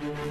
Bye.